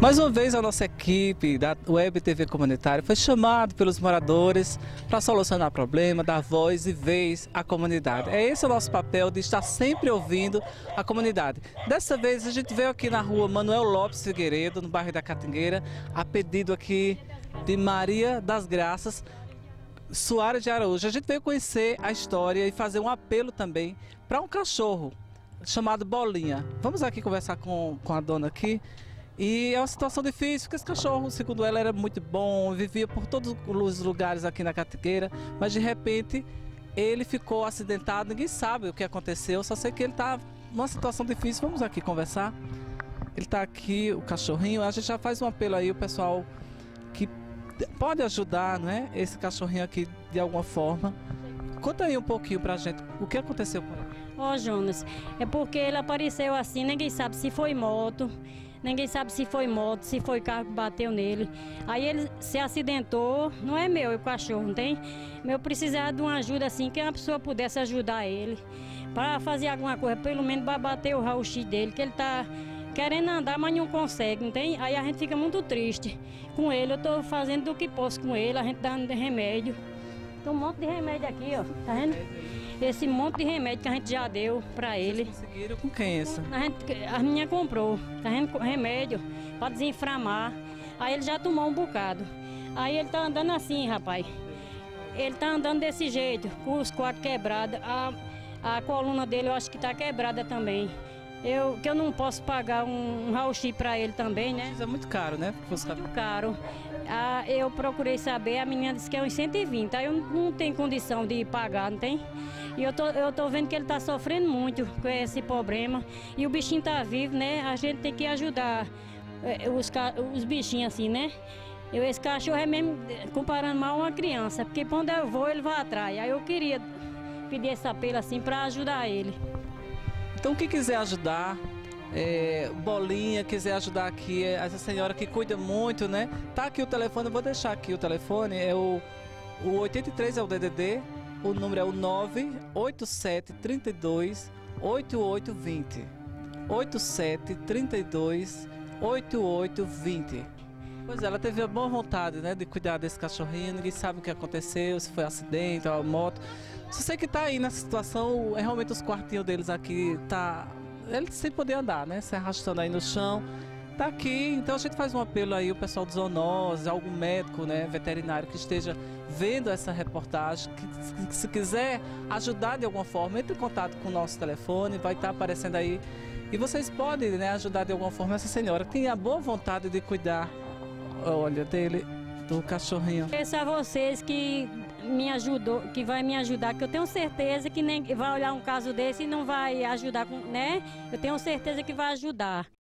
Mais uma vez, a nossa equipe da Web TV Comunitária foi chamada pelos moradores para solucionar problema, dar voz e vez à comunidade. É esse o nosso papel de estar sempre ouvindo a comunidade. Dessa vez, a gente veio aqui na rua Manuel Lopes Figueiredo, no bairro da Catingueira, a pedido aqui de Maria das Graças, Soares de Araújo. A gente veio conhecer a história e fazer um apelo também para um cachorro chamado Bolinha. Vamos aqui conversar com, com a dona aqui. E é uma situação difícil, porque esse cachorro, segundo ela, era muito bom, vivia por todos os lugares aqui na Catigueira, mas de repente ele ficou acidentado, ninguém sabe o que aconteceu, só sei que ele está numa situação difícil. Vamos aqui conversar. Ele está aqui, o cachorrinho, a gente já faz um apelo aí, o pessoal que pode ajudar, não é? Esse cachorrinho aqui de alguma forma. Conta aí um pouquinho pra gente o que aconteceu com ele. Ó, Jonas, é porque ele apareceu assim, ninguém sabe se foi moto, ninguém sabe se foi moto, se foi carro que bateu nele. Aí ele se acidentou, não é meu, é o cachorro, não tem? Eu precisava de uma ajuda assim, que uma pessoa pudesse ajudar ele, para fazer alguma coisa, pelo menos para bater o raio-x dele, que ele tá querendo andar, mas não consegue, não tem? Aí a gente fica muito triste com ele. Eu tô fazendo o que posso com ele, a gente dando remédio. Tem um monte de remédio aqui, ó. Tá vendo? Esse monte de remédio que a gente já deu pra ele. Vocês conseguiram com quem essa? A, gente, a minha comprou. Tá vendo? Remédio pra desinflamar. Aí ele já tomou um bocado. Aí ele tá andando assim, rapaz. Ele tá andando desse jeito, com os quatro quebrados. A, a coluna dele eu acho que tá quebrada também. Eu, que eu não posso pagar um, um raio-x para ele também, né? Isso é muito caro, né? Muito caro. Ah, eu procurei saber, a menina disse que é uns 120, aí eu não tenho condição de pagar, não tem? E eu tô, eu tô vendo que ele está sofrendo muito com esse problema. E o bichinho tá vivo, né? A gente tem que ajudar eh, os, os bichinhos assim, né? Eu, esse cachorro é mesmo comparando mal uma criança, porque quando eu vou, ele vai atrás. Aí eu queria pedir esse apelo assim para ajudar ele. Então, quem quiser ajudar, é, Bolinha, quiser ajudar aqui, é, essa senhora que cuida muito, né? Tá aqui o telefone, vou deixar aqui o telefone, é o, o 83 é o DDD, o número é o 987 32 8820. 87 32 8820. Pois é, ela teve a boa vontade, né, de cuidar desse cachorrinho, ninguém sabe o que aconteceu, se foi acidente, ou moto. Se você que está aí nessa situação, é realmente os quartinhos deles aqui tá ele sem poder andar, né? Se arrastando aí no chão. Tá aqui, então a gente faz um apelo aí o pessoal de zoonose, algum médico, né, veterinário que esteja vendo essa reportagem, que, que se quiser ajudar de alguma forma, entre em contato com o nosso telefone, vai estar tá aparecendo aí. E vocês podem, né, ajudar de alguma forma essa senhora tem a boa vontade de cuidar, olha, dele, do cachorrinho. Peço a vocês que me ajudou, que vai me ajudar, que eu tenho certeza que nem vai olhar um caso desse e não vai ajudar, né? Eu tenho certeza que vai ajudar.